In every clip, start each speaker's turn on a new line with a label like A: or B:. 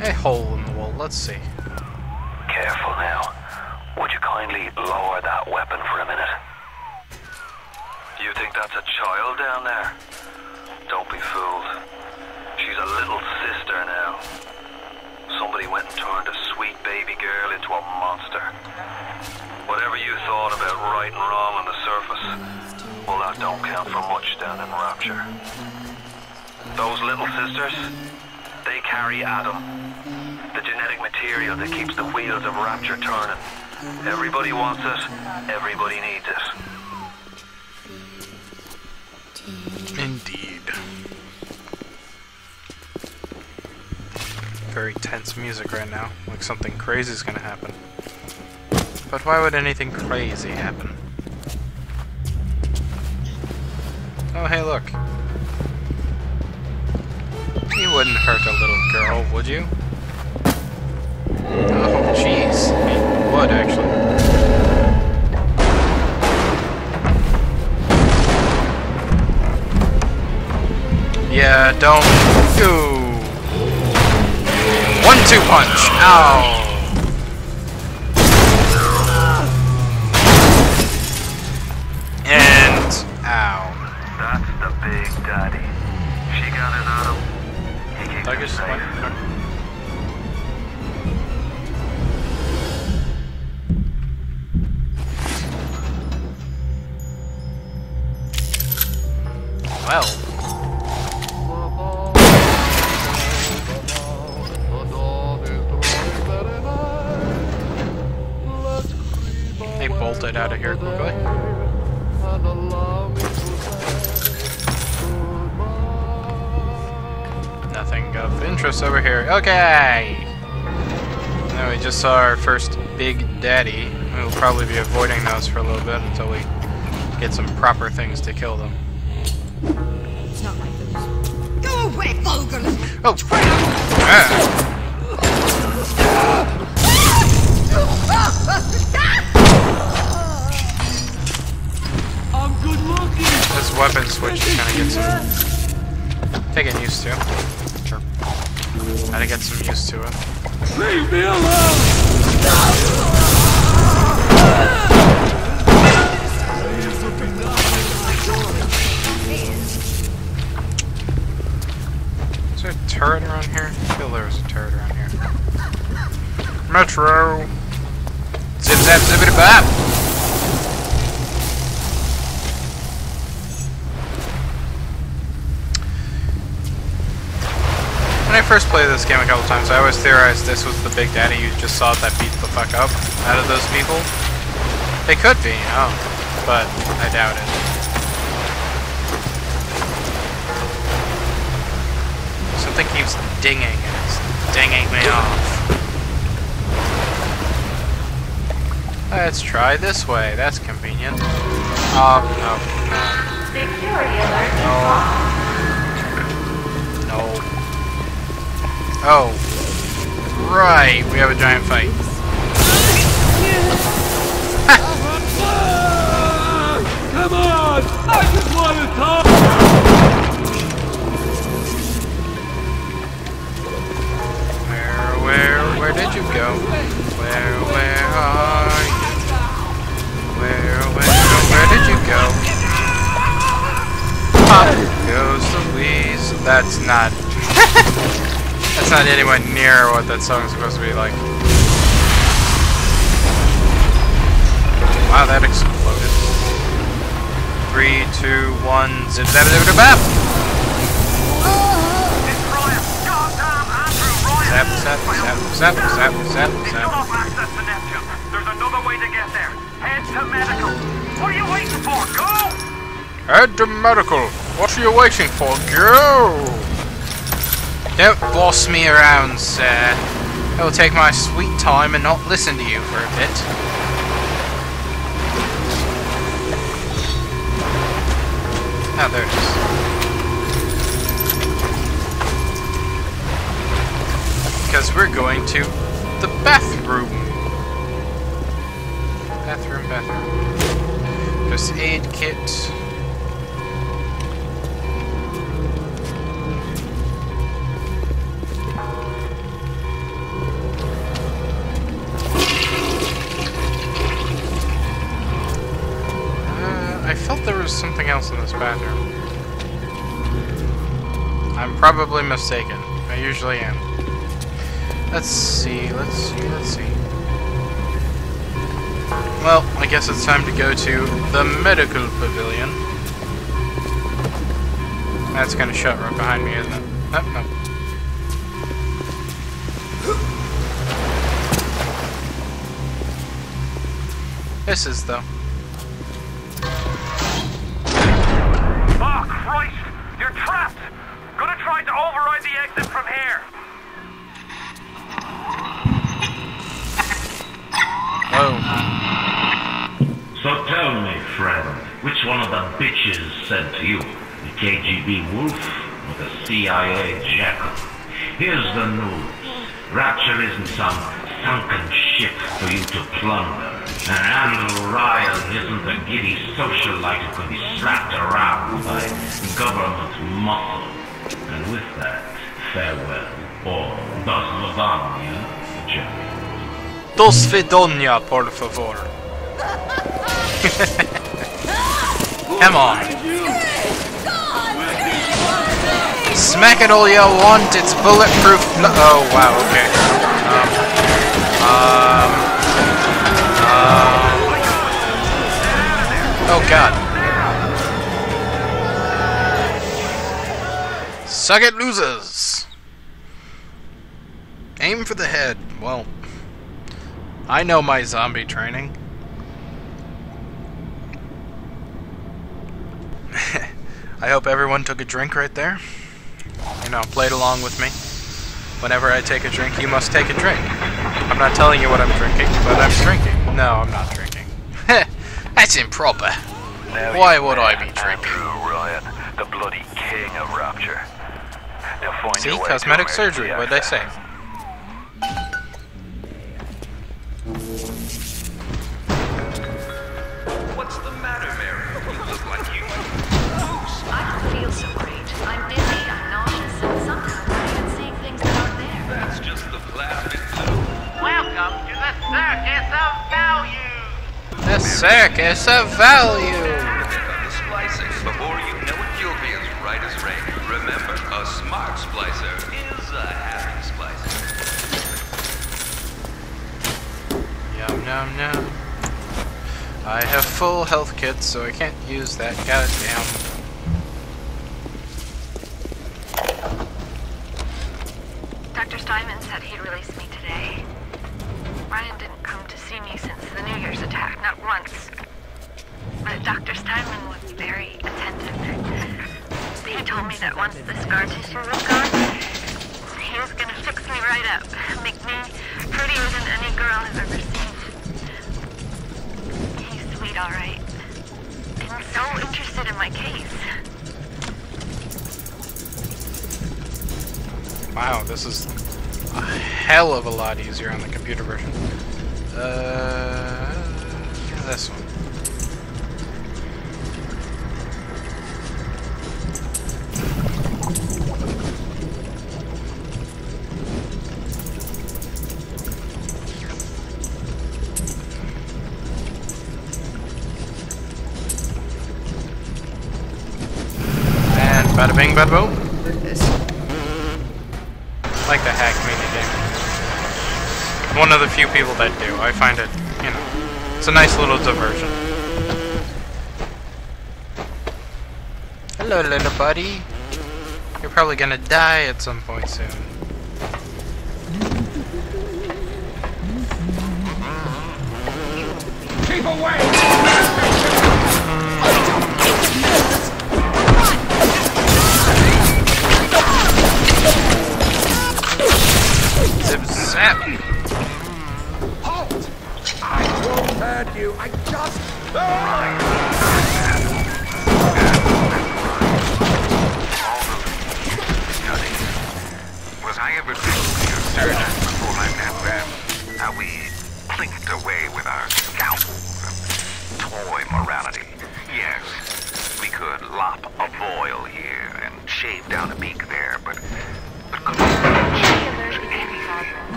A: A hole in the wall. Let's see.
B: Careful now. Would you kindly lower that weapon for a minute? You think that's a child down there? Don't be fooled. She's a little sister now. Somebody went and turned a sweet baby girl into a monster. Whatever you thought about right and wrong on the surface, well, that don't count for much down in Rapture. Those little sisters, they carry Adam, material that keeps the wheels of Rapture turning. Everybody wants it, everybody needs it.
A: Indeed. Very tense music right now, like something crazy is gonna happen. But why would anything crazy happen? Oh, hey, look. You wouldn't hurt a little girl, would you? Oh, jeez. You would, actually. Yeah, don't go. One two punch. Ow. Of interest over here. Okay. Now we just saw our first big daddy. We'll probably be avoiding those for a little bit until we get some proper things to kill them.
C: It's not like those. Go away, vulgar!
A: Oh! Ah.
D: I'm good looking.
A: This weapon switch is gonna get some taking used to. Gotta get some used to it.
D: Leave me alone.
A: Is there a turret around here? I feel there was a turret around here. Metro! Zip zap zippity bap! I first played this game a couple times, I always theorized this was the Big Daddy you just saw that beat the fuck up out of those people. They could be, oh, but I doubt it. Something keeps dinging and it's dinging me off. Let's try this way. That's convenient. Oh, no,
E: Security alert.
A: no. Oh. Right, we have a giant fight.
D: Come on. I just want to talk.
A: Where, where, where did you go? Where, where are you? Where, where, where did you go? Pop goes the Louise. That's not. that's not anywhere near what that song's supposed to be like. Wow, that exploded. Three, two, one, zip, zap, zip, zip, bap!
B: It's Ryan! Goddamn Andrew Ryan!
A: Zap, zap, zap, zap, zap, zap, zap.
B: off access to Neptune. There's another way to get there. Head to medical. What are you waiting for? Go!
A: Head to medical. What are you waiting for? Go! Don't boss me around, sir. I will take my sweet time and not listen to you for a bit. Oh, there it is. Because we're going to the bathroom. Bathroom, bathroom. First aid kit. Else in this bathroom. I'm probably mistaken. I usually am. Let's see, let's see, let's see. Well, I guess it's time to go to the medical pavilion. That's gonna shut right behind me, isn't it? Nope, nope. This is though.
B: Trapped! Gonna try to override the exit from here!
A: Whoa.
F: So tell me, friend, which one of the bitches said to you? The KGB wolf or the CIA jackal? Here's the news. Rapture isn't some sunken ship for you to plunder. And Andrew Ryan isn't a giddy socialite who can be slapped around by government muscle. And with that, farewell. Or das Lavagna, Jack.
A: Dos Vidonia, por favor. Come on. Smack it all you want, it's bulletproof. oh, wow, okay. Um, um, oh, God. Suck it, losers. Aim for the head. Well, I know my zombie training. I hope everyone took a drink right there. You know, played along with me. Whenever I take a drink, you must take a drink. I'm not telling you what I'm drinking, but I'm drinking. No, I'm not drinking. That's improper.
B: Now
A: Why would I be drinking?
B: Andrew Ryan, the bloody king of Rapture. Now find
A: See, cosmetic surgery. What'd they say?
G: A smart splicer is a happy splicer.
A: Yum yum yum. I have full health kits, so I can't use that. Goddamn.
H: That once the scar tissue was gone, he was gonna fix me right up, make me prettier than any girl I've ever seen. He's sweet, all right. And so interested in my case.
A: Wow, this is a hell of a lot easier on the computer version. Uh, this one. Bada bing, bada boom. like the hack mini game. One of the few people that do. I find it, you know, it's a nice little diversion. Hello, little buddy. You're probably gonna die at some point soon.
I: Keep away!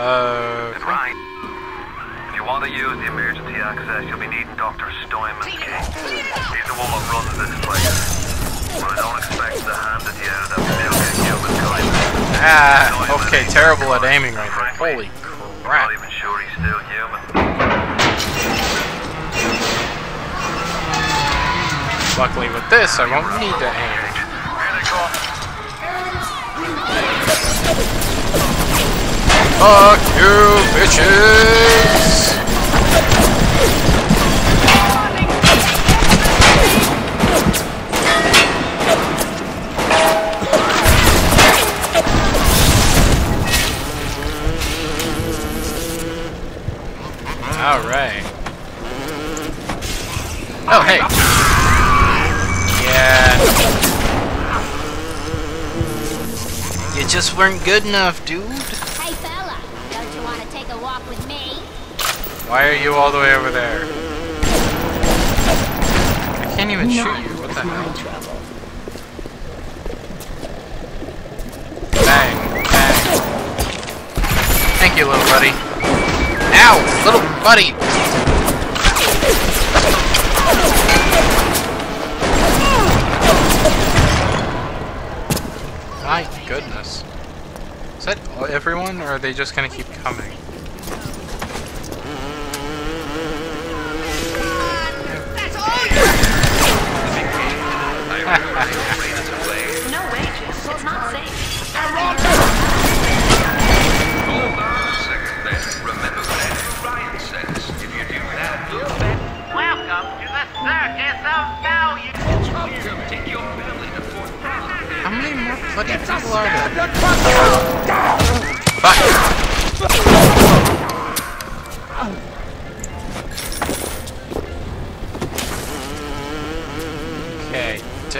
A: Uh,
B: And Ryan, if you want to use the emergency access, you'll be needing Dr. Steinman's key. He's the one that runs this place. But I don't expect him to hand it to you out of that milk humankind.
A: Ah, okay, terrible at aiming right there. Holy
B: I'm
A: crap.
B: not even sure he's still human.
A: Luckily with this, I won't need to aim. Fuck you, bitches! Alright. Oh, hey! Yeah. You just weren't good enough, dude.
J: Hey fella, don't you want to take a walk with me?
A: Why are you all the way over there? I can't even shoot you. What the hell? Bang. Bang. Thank you, little buddy. Ow! Little buddy! My goodness. Is that everyone, or are they just gonna keep coming?
E: No wages. It's not safe.
G: Hold on a second there. Remember what Andrew Ryan says. If you do that, you'll bet.
K: Welcome to the circus of value.
G: Take your family to Fort
A: How many more bloody people are there?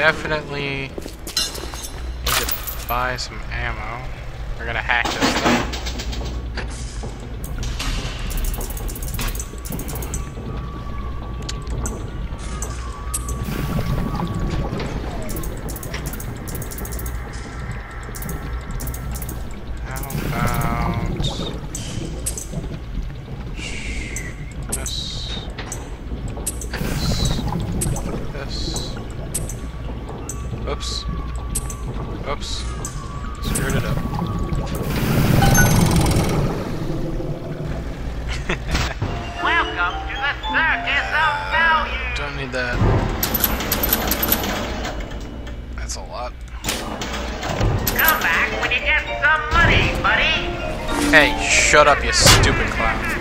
A: Definitely need to buy some ammo. We're gonna hack this thing. Oops. Oops. Screwed it up.
K: Welcome to the circus of value.
A: Don't need that. That's a lot.
K: Come back when you get some money, buddy.
A: Hey, shut up, you stupid clown.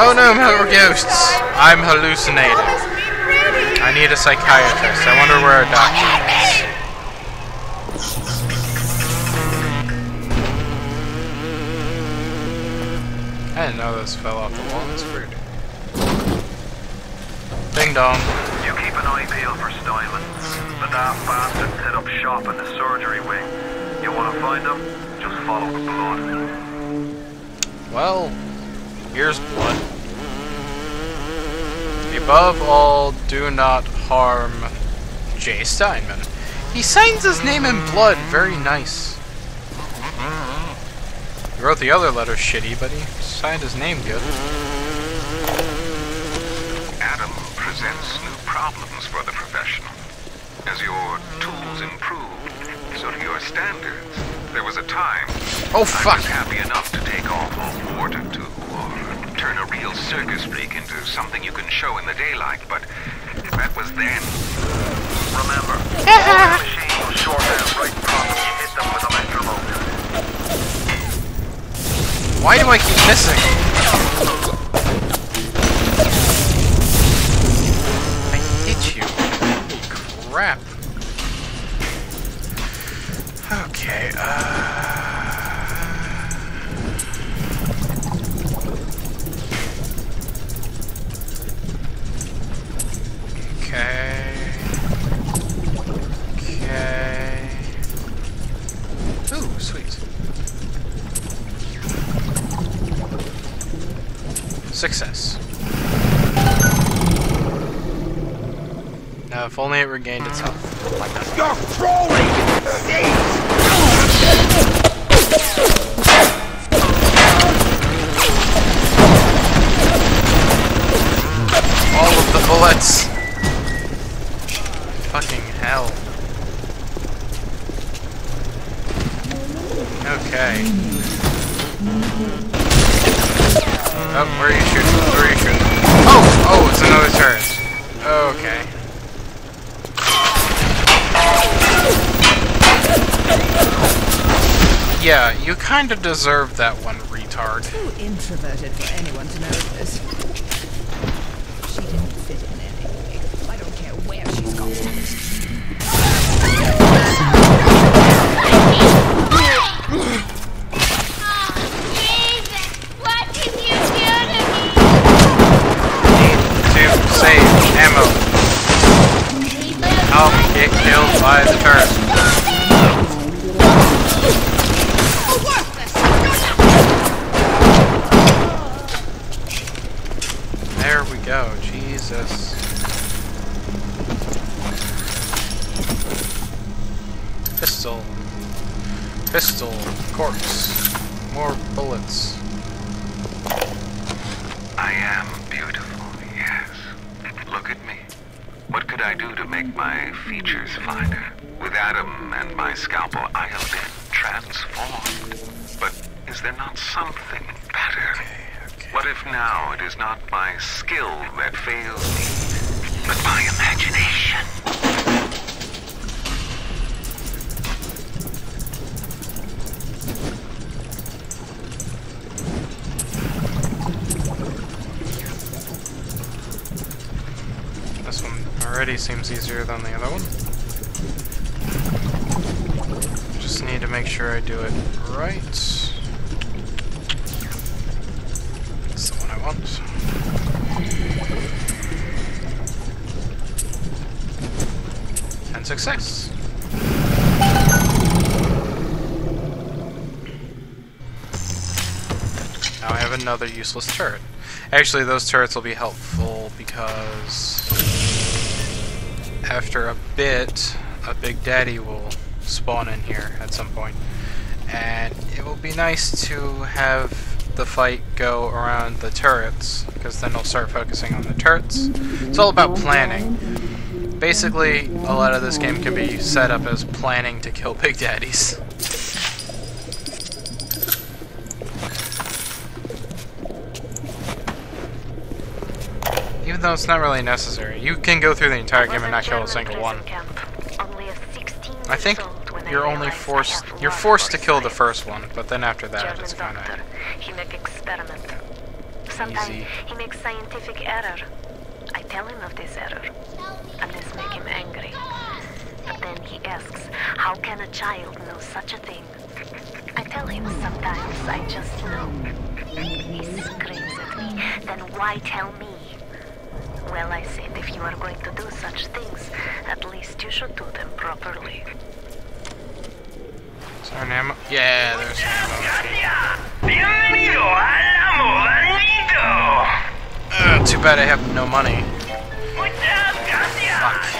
A: Oh no, more ghosts! I'm hallucinating. I need a psychiatrist. I wonder where our doctor is. I didn't know this fell off the wall. It's weird. Ding dong.
B: You keep an eye peeled for Steinman. The daft bastard set up shop in the surgery wing. You want to find him? Just follow the blood.
A: Well, here's blood. Above all, do not harm Jay Steinman. He signs his name in blood. Very nice. He wrote the other letter shitty, but he signed his name good.
I: Adam presents new problems for the professional. As your tools improved, so do your standards. There was a time
A: Oh
I: I
A: fuck!
I: was happy enough to take off a wart or two, or turn a real circus freak into something you can show in the daylight, but that was then.
B: Remember, all the machines will short out right from you hit them with Electro Bolt.
A: Why do I keep missing? Only Yeah, kinda deserve that one, retard.
C: Too introverted for anyone to notice.
J: What
I: could I do to make my features finer? With Adam and my scalpel, I have been transformed. But is there not something better? What if now it is not my skill that fails me, but my imagination?
A: This one already seems easier than the other one. Just need to make sure I do it right. That's the one I want. And success! Now I have another useless turret. Actually, those turrets will be helpful because after a bit, a Big Daddy will spawn in here at some point. And it will be nice to have the fight go around the turrets, because then they'll start focusing on the turrets. It's all about planning. Basically, a lot of this game can be set up as planning to kill Big Daddies. Even though it's not really necessary. You can go through the entire game and not kill a single one. I think you're only forced you're forced to kill the first one, but then after that it's kind of
E: He make experiment. Sometimes
A: Easy.
E: he makes scientific error. I tell him of this error, and this make him angry. But then he asks, how can a child know such a thing? I tell him sometimes I just know. He screams at me, then why tell me? Well, I said, if you are going to do such things, at least you should do them properly.
A: Is there an ammo? Yeah, there's ammo.
K: Bienvenido a El Ammo Bandito.
A: Uh, too bad I have no money.
K: Muchas gracias.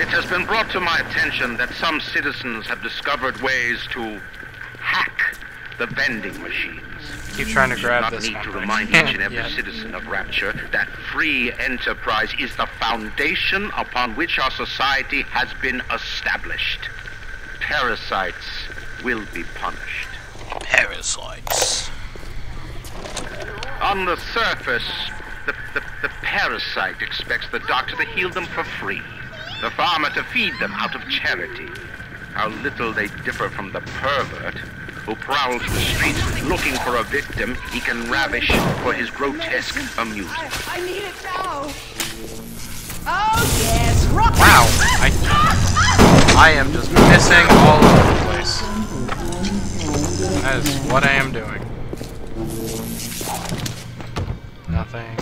L: It has been brought to my attention that some citizens have discovered ways to hack the vending machines.
A: Keep trying to
L: You
A: grab
L: not
A: this
L: need to remind each and every
A: Yeah.
L: citizen of Rapture that free enterprise is the foundation upon which our society has been established. Parasites will be punished.
A: Parasites.
L: On the surface, the, the, the parasite expects the doctor to heal them for free, the farmer to feed them out of charity. How little they differ from the pervert who prowls the streets looking for a victim he can ravish for his grotesque amusement.
C: I need it now. Oh yes, rock.
A: Wow, I I am just missing all over the place. That is what I am doing. Nothing.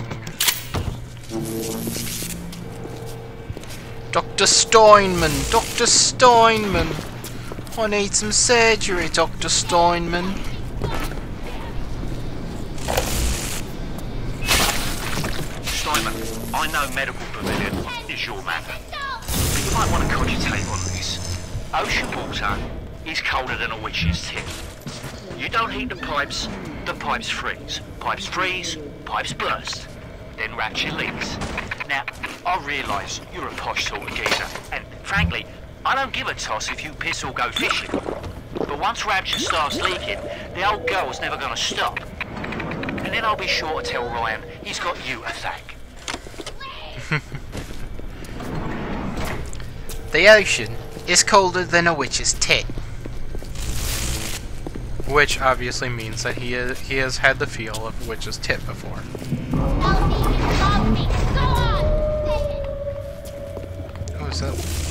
A: Dr. Steinman, Dr. Steinman. I need some surgery, Dr. Steinman.
M: Simon, I know medical pavilion is your matter. But you might want to cogitate on this. Ocean water is colder than a witch's tip. You don't heat the pipes, the pipes freeze. Pipes freeze, pipes burst. Then Rapture leaks. Now, I realise you're a posh sort of geezer, and frankly, I don't give a toss if you piss or go fishing. But once Rapture starts leaking, the old girl's never gonna stop. And then I'll be sure to tell Ryan he's got you to thank.
A: The ocean is colder than a witch's tit. Which obviously means that he is, he has had the feel of a witch's tit before. Oh, is that?